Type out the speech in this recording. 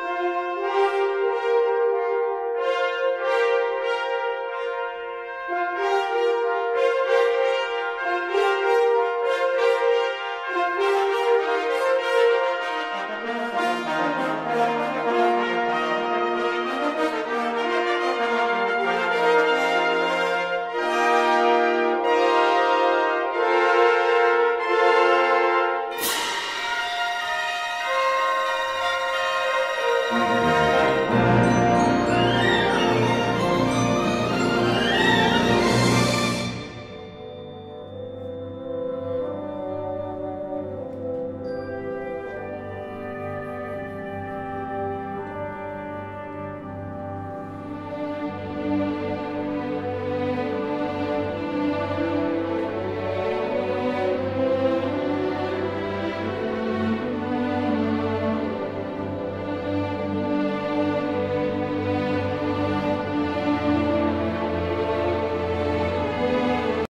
Música